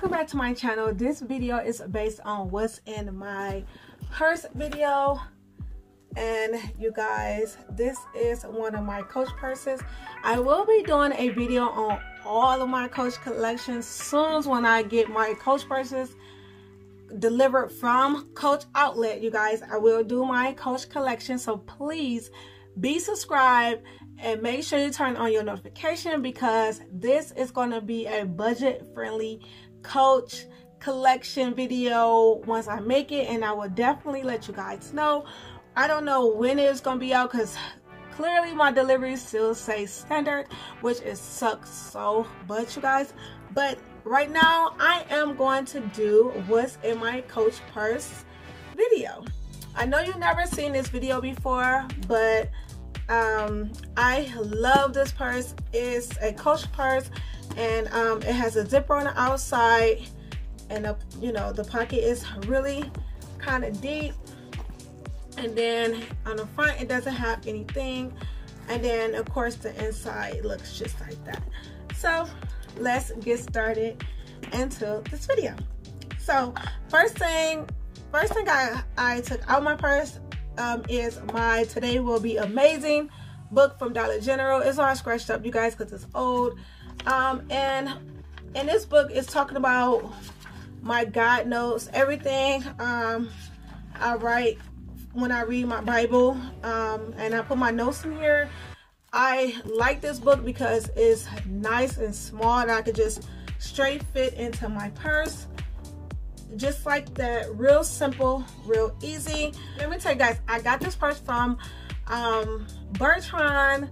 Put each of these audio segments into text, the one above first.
welcome back to my channel. This video is based on what's in my purse video. And you guys this is one of my coach purses. I will be doing a video on all of my coach collections soon when i get my coach purses delivered from coach outlet. You guys i will do my coach collection. So please be subscribed and make sure you turn on your notification because this is going to be a budget friendly coach collection video once I make it and I will definitely let you guys know. I don't know when it's going to be out because clearly my deliveries still say standard which is sucks so much you guys but right now I am going to do what's in my coach purse video. I know you've never seen this video before but um, I love this purse. It's a Coach purse and um, it has a zipper on the outside and the, you know the pocket is really kind of deep and then on the front it doesn't have anything and then of course the inside looks just like that so let's get started into this video so first thing first thing I, I took out my purse um, is my Today Will Be Amazing book from Dollar General. It's all scratched up, you guys, because it's old. Um, and in this book, it's talking about my God notes, everything um, I write when I read my Bible. Um, and I put my notes in here. I like this book because it's nice and small and I could just straight fit into my purse just like that real simple real easy let me tell you guys i got this purse from um bertrand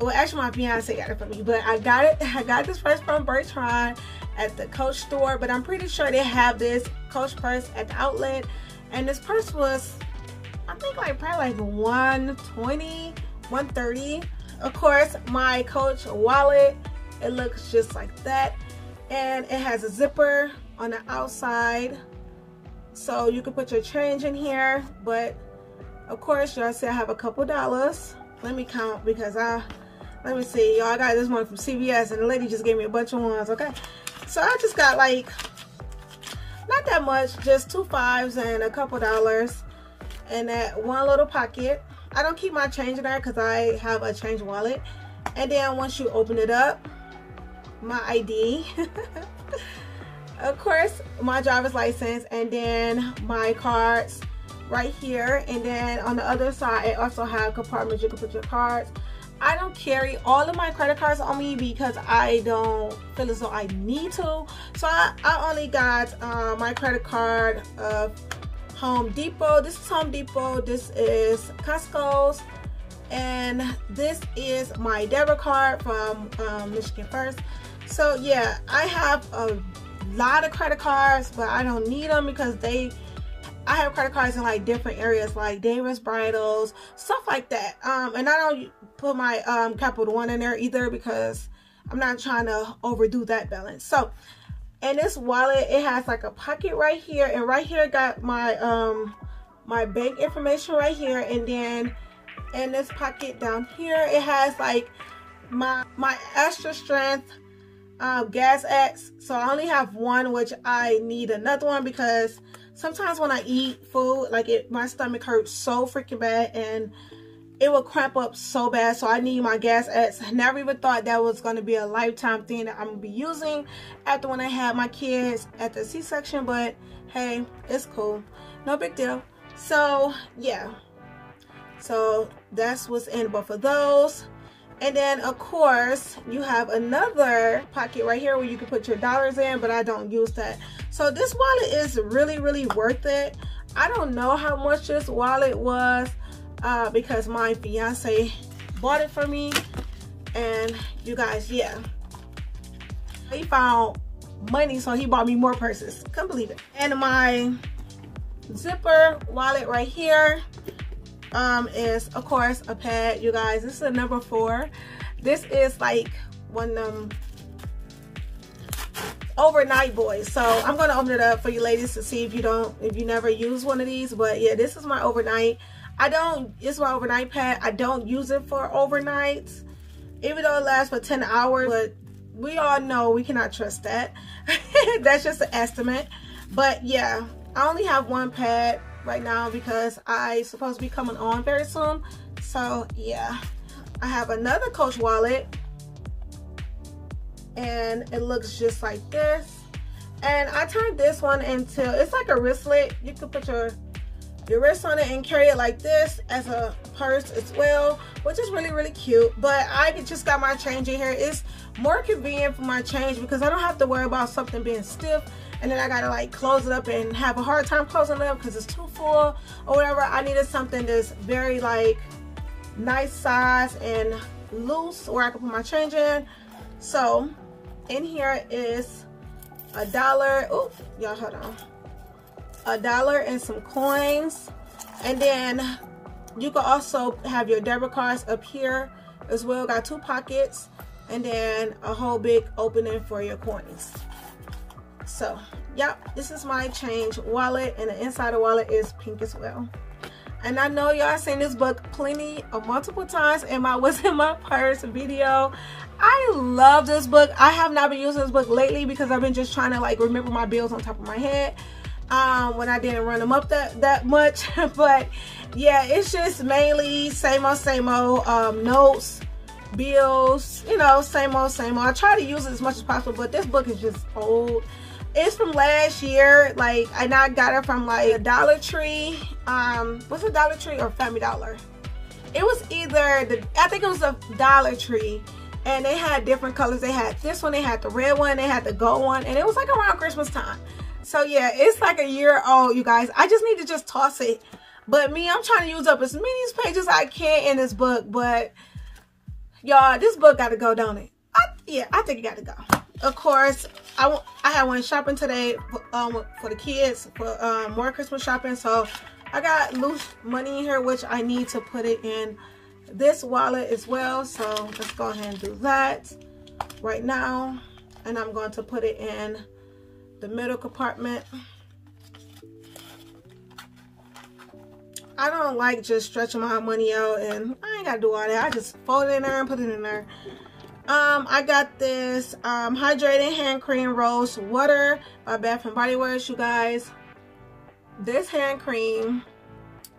well actually my fiance got it for me but i got it i got this purse from bertrand at the coach store but i'm pretty sure they have this coach purse at the outlet and this purse was i think like probably like 120 130 of course my coach wallet it looks just like that and it has a zipper on the outside so you can put your change in here but of course y'all see I have a couple dollars. Let me count because I let me see y'all I got this one from CVS and the lady just gave me a bunch of ones okay? So I just got like not that much just two fives and a couple dollars in that one little pocket. I don't keep my change in there because I have a change wallet. And then once you open it up my ID of course my driver's license and then my cards right here. And then on the other side I also have compartments you can put your cards I don't carry all of my credit cards on me because I don't feel as though I need to. So I, I only got uh, my credit card of Home Depot. This is Home Depot. This is Costco's. And this is my debit card from um, Michigan First. So yeah I have a lot of credit cards, but I don't need them because they, I have credit cards in like different areas like David's Bridals, stuff like that. Um, and I don't put my um, Capital One in there either because I'm not trying to overdo that balance. So, in this wallet, it has like a pocket right here, and right here got my um my bank information right here, and then in this pocket down here, it has like my my extra strength um, Gas X. So I only have one, which I need another one because sometimes when I eat food, like it, my stomach hurts so freaking bad and it will cramp up so bad. So I need my Gas. I never even thought that was going to be a lifetime thing that I'm going to be using after when I had my kids at the C-section. But hey, it's cool. No big deal. So yeah. So that's what's in both of those. And then of course you have another pocket right here where you can put your dollars in, but I don't use that. So this wallet is really, really worth it. I don't know how much this wallet was uh, because my fiance bought it for me. And you guys, yeah. He found money, so he bought me more purses. Couldn't believe it. And my zipper wallet right here um is of course a pad you guys. This is a number four. This is like one of them overnight boys. So i'm going to open it up for you ladies to see if you don't if you never use one of these. But yeah this is my overnight. I don't it's my overnight pad. I don't use it for overnights. Even though it lasts for 10 hours but we all know we cannot trust that. That's just an estimate. But yeah, I only have one pad right now because I supposed to be coming on very soon. So yeah, I have another Coach wallet and it looks just like this. And I turned this one into, it's like a wristlet. You can put your your wrist on it and carry it like this as a purse as well which is really really cute but I just got my change in here it's more convenient for my change because I don't have to worry about something being stiff and then I gotta like close it up and have a hard time closing it up because it's too full or whatever. I needed something that's very like nice size and loose where I can put my change in. So in here is a dollar oh y'all hold on. A dollar and some coins. And then you can also have your debit cards up here as well. Got two pockets and then a whole big opening for your coins so yep this is my change wallet and the inside of the wallet is pink as well and I know y'all seen this book plenty of multiple times in my what's in my purse video I love this book I have not been using this book lately because I've been just trying to like remember my bills on top of my head um, when I didn't run them up that, that much. but yeah, it's just mainly same old, same old um, notes, bills, you know, same old, same old. I try to use it as much as possible, but this book is just old. It's from last year. Like, I got it from like Dollar Tree. Um, what's a Dollar Tree or Family Dollar? It was either the, I think it was a Dollar Tree and they had different colors. They had this one, they had the red one, they had the gold one, and it was like around Christmas time. So yeah, it's like a year old, you guys. I just need to just toss it. But me, I'm trying to use up as many pages I can in this book. But y'all, this book got to go, don't it? I, yeah, I think it got to go. Of course, I, I had one shopping today um, for the kids for um, more Christmas shopping. So I got loose money in here, which I need to put it in this wallet as well. So let's go ahead and do that right now. And I'm going to put it in the middle compartment. I don't like just stretching my money out and I ain't gotta do all that. I just fold it in there and put it in there. Um, I got this um, hydrating hand cream rose water by Bath and Body Works, you guys. This hand cream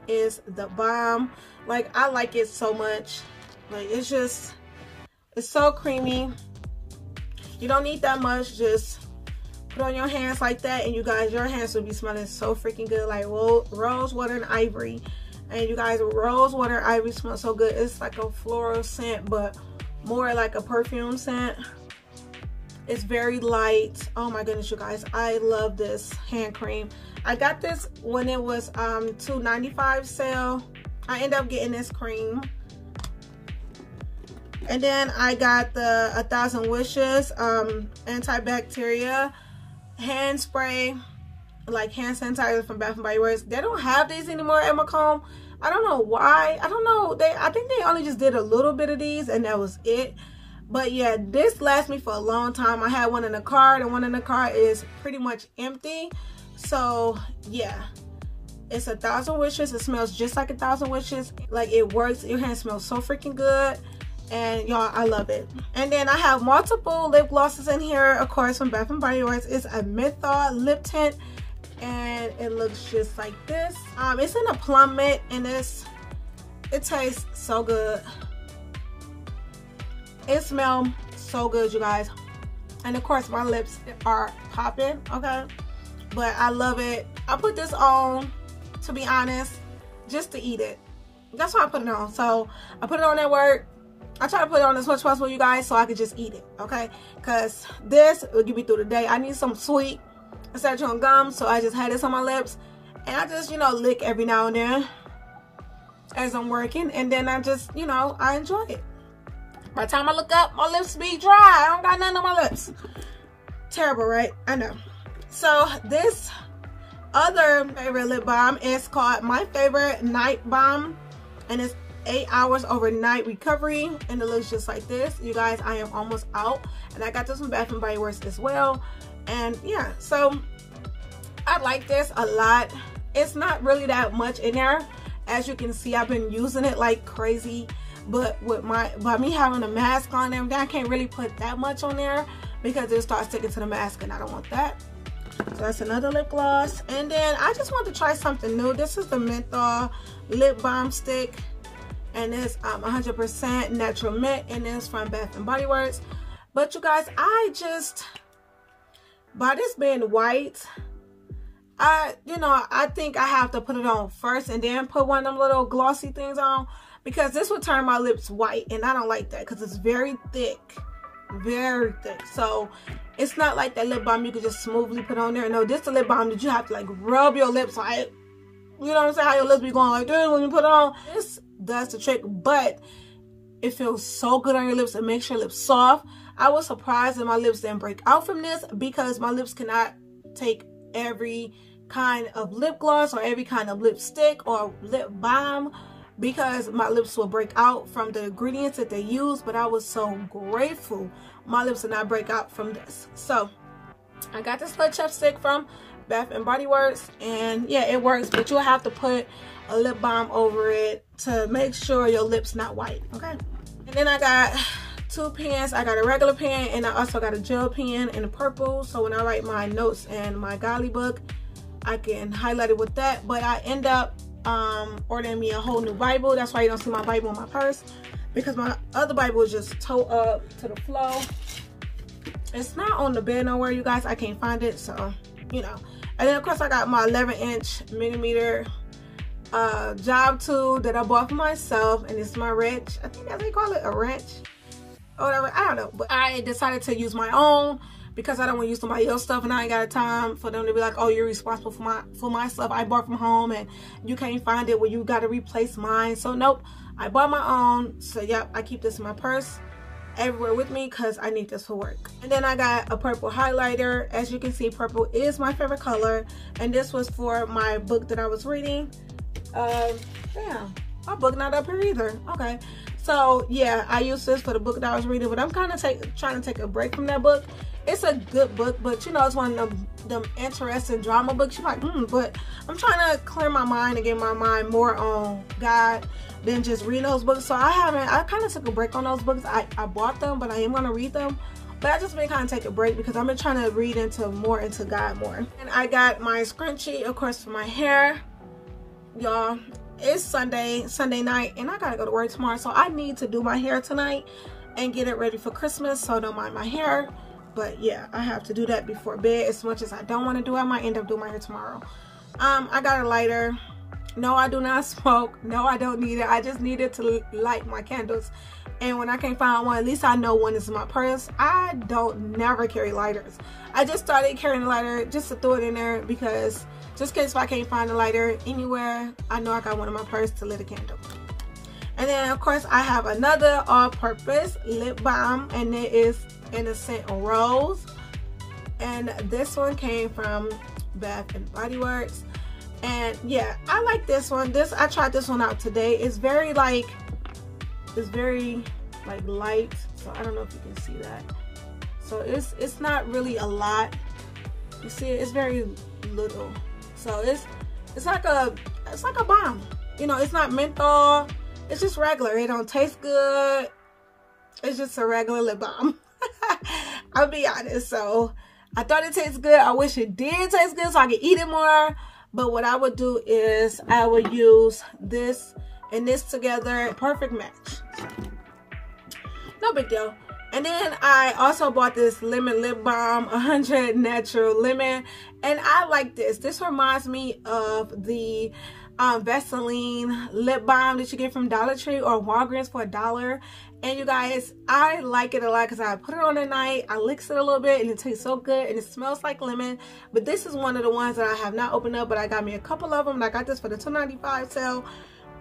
is the bomb. Like I like it so much. Like it's just, it's so creamy. You don't need that much. Just put on your hands like that and you guys your hands will be smelling so freaking good like rose water and ivory and you guys rose water ivory smells so good it's like a floral scent but more like a perfume scent. It's very light. Oh my goodness you guys i love this hand cream. I got this when it was um 2.95 sale. I end up getting this cream. And then i got the a thousand wishes um antibacteria hand spray, like hand sanitizer from Bath and Body Works. They don't have these anymore at Macomb. I don't know why. I don't know. They I think they only just did a little bit of these and that was it. But yeah, this lasts me for a long time. I had one in the car. The one in the car is pretty much empty. So yeah, it's a thousand wishes. It smells just like a thousand wishes. Like it works. Your hand smells so freaking good and y'all i love it and then i have multiple lip glosses in here of course from bath body works it's a menthol lip tint and it looks just like this. Um it's in a plum mint and it's it tastes so good. It smells so good you guys. And of course my lips are popping okay? But i love it. I put this on to be honest just to eat it. That's why i put it on. So i put it on at work. I try to put it on as much as possible, you guys, so I can just eat it, okay? Because this will get me through the day. I need some sweet instead of chewing gum, so I just had this on my lips. And I just, you know, lick every now and then as I'm working. And then I just, you know, I enjoy it. By the time I look up, my lips be dry. I don't got nothing on my lips. Terrible, right? I know. So this other favorite lip balm is called My Favorite Night Balm. And it's eight hours overnight recovery and it looks just like this you guys i am almost out and i got this from bath body works as well and yeah so i like this a lot. It's not really that much in there. As you can see i've been using it like crazy. But with my by me having a mask on and I can't really put that much on there because it starts sticking to the mask and I don't want that. So that's another lip gloss. And then I just want to try something new. This is the menthol lip balm stick. And it's 100% um, natural mint. And it's from Bath and Body Works. But you guys I just by this being white I, you know, I think I have to put it on first and then put one of them little glossy things on because this would turn my lips white and I don't like that because it's very thick, very thick. So it's not like that lip balm you can just smoothly put on there. No, this lip balm that you have to like rub your lips like, you know what I'm saying? How your lips be going like this when you put it on. This does the trick, but it feels so good on your lips. It makes your lips soft. I was surprised that my lips didn't break out from this because my lips cannot take every kind of lip gloss or every kind of lipstick or lip balm because my lips will break out from the ingredients that they use but I was so grateful my lips did not break out from this. So I got this little chapstick from Bath and Body Works and yeah it works but you'll have to put a lip balm over it to make sure your lips not white okay? And then I got two pens I got a regular pen and I also got a gel pen in purple so when I write my notes and my golly book I can highlight it with that. But I end up um, ordering me a whole new Bible. That's why you don't see my Bible in my purse. Because my other Bible is just toe up to the floor. It's not on the bed nowhere, you guys. I can't find it. So, you know. And then, of course, I got my 11 inch millimeter uh, job tool that I bought for myself. And it's my wrench. I think that's what you call it, a wrench. Or whatever. I don't know. But I decided to use my own because I don't want to use somebody else's stuff and I ain't got a time for them to be like, oh, you're responsible for my for my stuff I bought from home and you can't find it where you got to replace mine. So nope, I bought my own. So yep, I keep this in my purse everywhere with me because I need this for work. And then I got a purple highlighter. As you can see, purple is my favorite color. And this was for my book that I was reading. Um, damn, my book not up here either. Okay. So yeah, I used this for the book that I was reading, but I'm kind of trying to take a break from that book it's a good book, but you know, it's one of them, them interesting drama books. You're like, hmm, but I'm trying to clear my mind and get my mind more on God than just reading those books. So I haven't, I kind of took a break on those books. I, I bought them, but I am going to read them. But I just been kind of take a break because I've been trying to read into more into God more. And I got my scrunchie, of course, for my hair. Y'all, it's Sunday, Sunday night, and I gotta go to work tomorrow. So I need to do my hair tonight and get it ready for Christmas. So don't mind my hair. But yeah i have to do that before bed. As much as i don't want to do it, i might end up doing my hair tomorrow. Um i got a lighter. No i do not smoke. No i don't need it. I just needed to light my candles. And when i can't find one at least i know one is in my purse. I don't never carry lighters. I just started carrying a lighter just to throw it in there because just in case if i can't find a lighter anywhere i know i got one in my purse to lit a candle and then of course I have another all-purpose lip balm and it is in the scent Rose. And this one came from Bath and Body Works. And yeah, I like this one. This I tried this one out today. It's very like it's very like light. So I don't know if you can see that. So it's it's not really a lot. You see it's very little. So it's it's like a it's like a bomb. You know, it's not menthol. It's just regular. It don't taste good. It's just a regular lip balm. I'll be honest. So I thought it tastes good. I wish it did taste good so I could eat it more. But what I would do is I would use this and this together. Perfect match. No big deal. And then I also bought this lemon lip balm, 100 natural lemon. And I like this. This reminds me of the um, Vaseline lip balm that you get from Dollar Tree or Walgreens for a dollar. And you guys, I like it a lot because I put it on at night, I licks it a little bit, and it tastes so good, and it smells like lemon. But this is one of the ones that I have not opened up, but I got me a couple of them, and I got this for the 295 sale.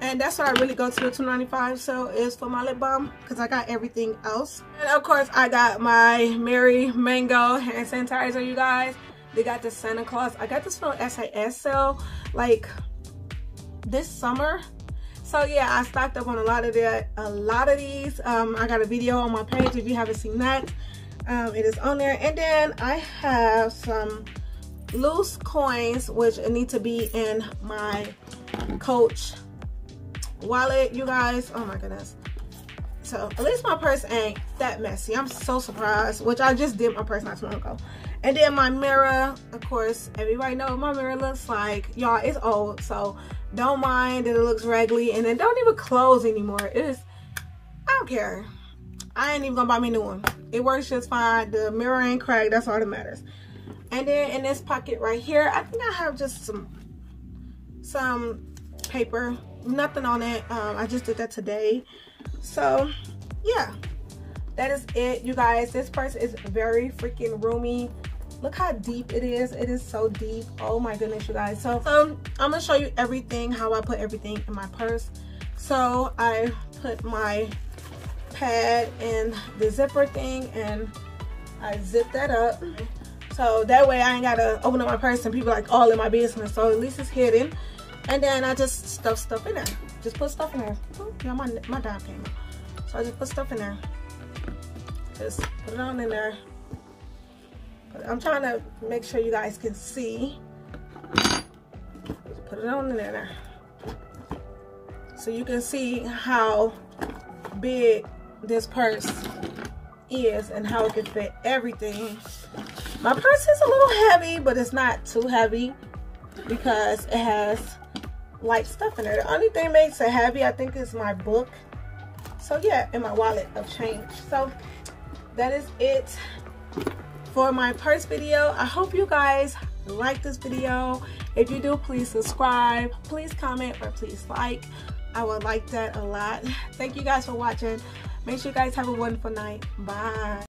And that's what I really go to the 295 sale is for my lip balm because I got everything else. And of course, I got my Mary Mango hand sanitizer, you guys. They got the Santa Claus. I got this from SAS sale like this summer so yeah i stocked up on a lot of that a lot of these um, i got a video on my page if you haven't seen that um, it is on there and then i have some loose coins which need to be in my coach wallet you guys oh my goodness So at least my purse ain't that messy. I'm so surprised, which I just did my purse not too long ago. And then my mirror, of course, everybody know what my mirror looks like. Y'all, it's old, so don't mind that it looks raggedy. And it don't even close anymore. It is, I don't care. I ain't even gonna buy me a new one. It works just fine. The mirror ain't cracked. That's all that matters. And then in this pocket right here, I think I have just some some paper. Nothing on it. Um, I just did that today. So, yeah. That is it, you guys. This purse is very freaking roomy. Look how deep it is. It is so deep. Oh my goodness, you guys. So, um, I'm going to show you everything, how I put everything in my purse. So, I put my pad in the zipper thing and I zip that up. So that way I ain't gotta open up my purse and people like all in my business. So at least it's hidden. And then I just stuff stuff in there. Just put stuff in there. Oh, yeah, my, my dime came. So I just put stuff in there. Just put it on in there. I'm trying to make sure you guys can see. Just put it on in there. So you can see how big this purse is and how it can fit everything my purse is a little heavy, but it's not too heavy because it has light stuff in there. The only thing makes it heavy, I think, is my book. So yeah, in my wallet of change. So that is it for my purse video. I hope you guys like this video. If you do, please subscribe, please comment, or please like. I would like that a lot. Thank you guys for watching. Make sure you guys have a wonderful night. Bye.